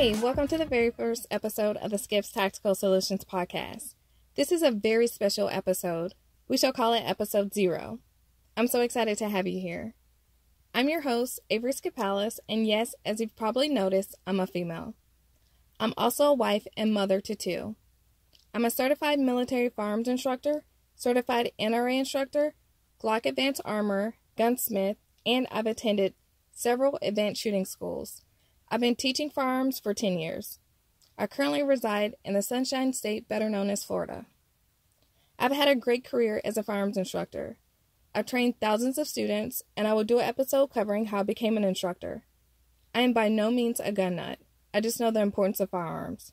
Hey, welcome to the very first episode of the Skips Tactical Solutions podcast. This is a very special episode. We shall call it episode zero. I'm so excited to have you here. I'm your host, Avery Skipalis, and yes, as you've probably noticed, I'm a female. I'm also a wife and mother to two. I'm a certified military firearms instructor, certified NRA instructor, Glock Advanced Armorer, gunsmith, and I've attended several advanced shooting schools. I've been teaching firearms for 10 years. I currently reside in the Sunshine State, better known as Florida. I've had a great career as a firearms instructor. I've trained thousands of students, and I will do an episode covering how I became an instructor. I am by no means a gun nut. I just know the importance of firearms.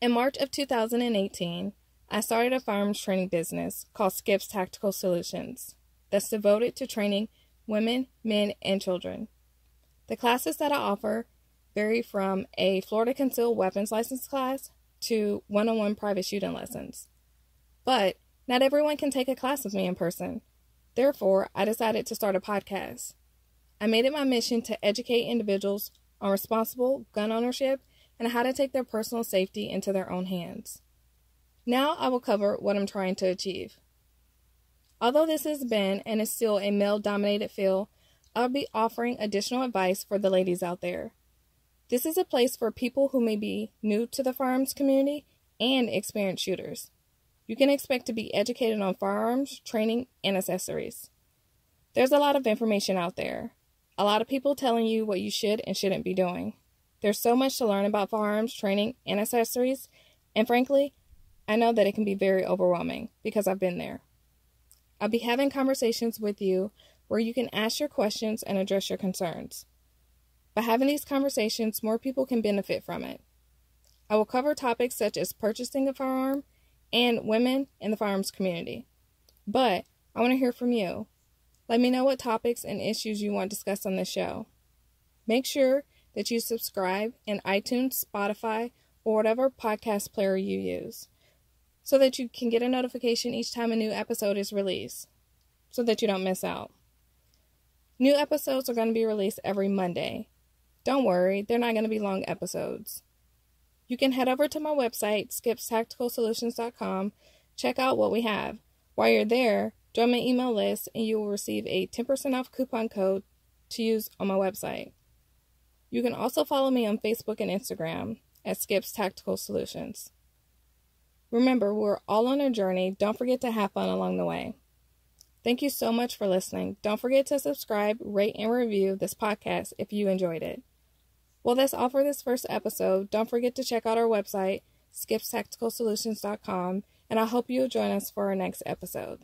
In March of 2018, I started a firearms training business called Skips Tactical Solutions that's devoted to training women, men, and children. The classes that I offer vary from a Florida concealed weapons license class to one on one private shooting lessons. But not everyone can take a class with me in person. Therefore, I decided to start a podcast. I made it my mission to educate individuals on responsible gun ownership and how to take their personal safety into their own hands. Now I will cover what I'm trying to achieve. Although this has been and is still a male dominated field, I'll be offering additional advice for the ladies out there. This is a place for people who may be new to the firearms community and experienced shooters. You can expect to be educated on firearms, training, and accessories. There's a lot of information out there. A lot of people telling you what you should and shouldn't be doing. There's so much to learn about firearms, training, and accessories, and frankly, I know that it can be very overwhelming because I've been there. I'll be having conversations with you where you can ask your questions and address your concerns. By having these conversations, more people can benefit from it. I will cover topics such as purchasing a firearm and women in the firearms community. But I want to hear from you. Let me know what topics and issues you want discussed on this show. Make sure that you subscribe in iTunes, Spotify, or whatever podcast player you use so that you can get a notification each time a new episode is released so that you don't miss out. New episodes are going to be released every Monday. Don't worry, they're not going to be long episodes. You can head over to my website, skipstacticalsolutions.com, check out what we have. While you're there, join my email list and you will receive a 10% off coupon code to use on my website. You can also follow me on Facebook and Instagram at Skips Tactical Solutions. Remember, we're all on a journey. Don't forget to have fun along the way. Thank you so much for listening. Don't forget to subscribe, rate, and review this podcast if you enjoyed it. Well, that's all for this first episode. Don't forget to check out our website, skipstacticalsolutions.com, and I hope you'll join us for our next episode.